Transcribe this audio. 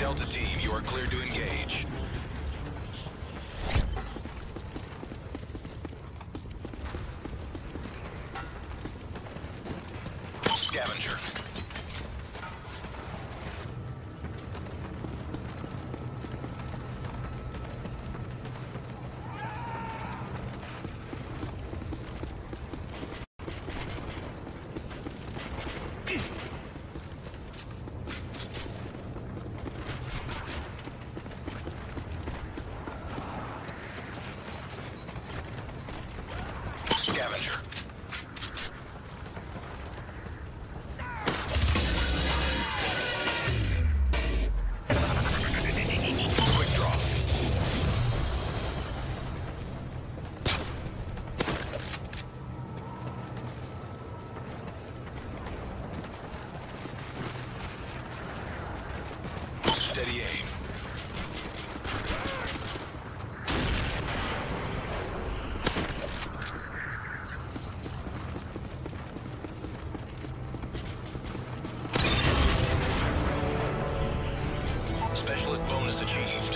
Delta Team, you are cleared to engage. steady aim. Specialist bonus achieved.